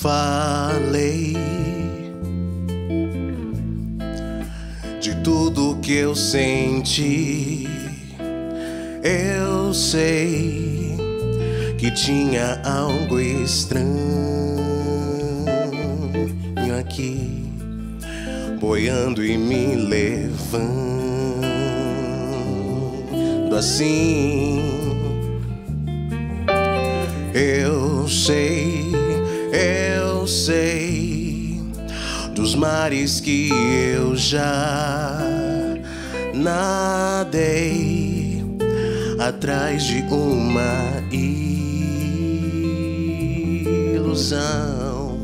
falei de tudo que eu senti. Eu sei que tinha algo estranho aqui, boiando e me levando assim. Eu sei sei dos mares que eu já nadei atrás de uma ilusão,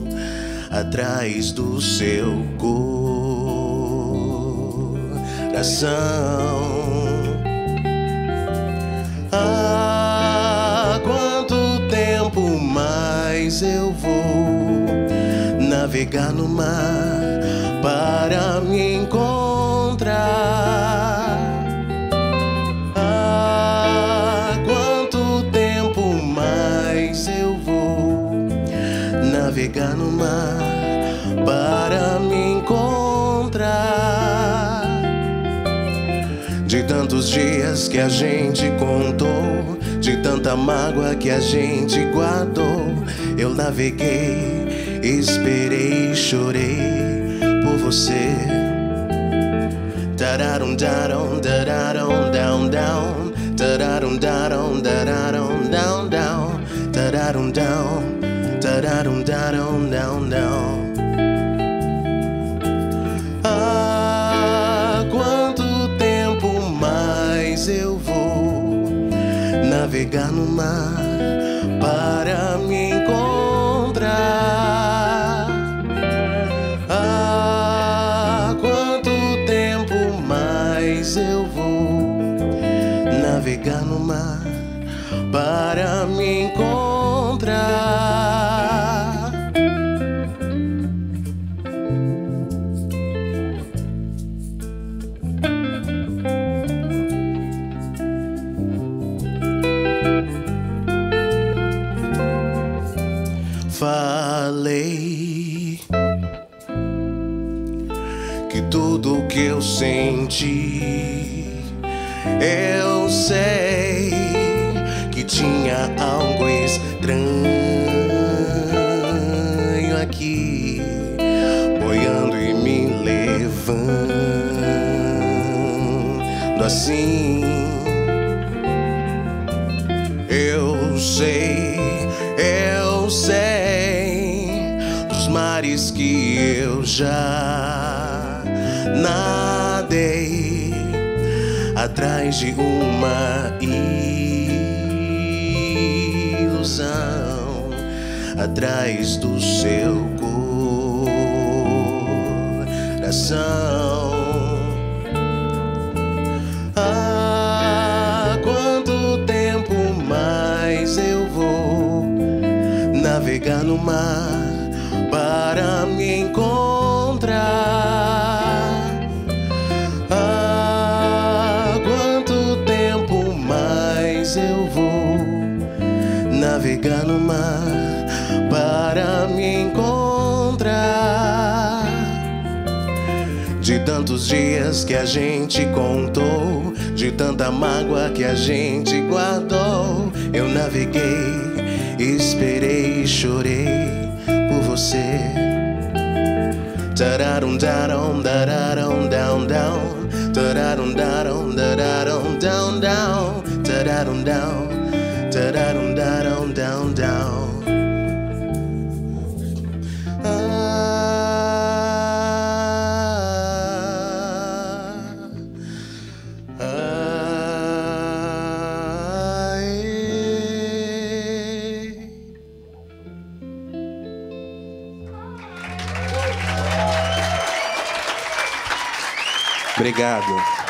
atrás do seu coração. Navegar no mar para me encontrar? Ah, quanto tempo mais eu vou navegar no mar para me encontrar? De tantos dias que a gente contou, de tanta mágoa que a gente guardou, eu naveguei, esperei, chorei por você. Tararum, darum, dararum, down, down. Tararum, darum, dararum, down, down. Tararum, down. Tararum, darum, down, down. Ah, quanto tempo mais eu vou navegar no mar para me encontrar? Navegar no mar para me encontrar? Falei que tudo que eu senti, eu sei que tinha algo estranho aqui, boiando e me levando assim. Eu sei, eu sei dos mares que eu já nadei atrás de uma ilusão, atrás do seu coração. Ah, quanto tempo mais eu vou navegar no mar navegar no mar para me encontrar? De tantos dias que a gente contou, de tanta mágoa que a gente guardou, eu naveguei, esperei, chorei por você. Tararum, darum, dararum, down, down. Tararum, darum, dararum, down, down. Tararum, down. Tararum, Obrigado.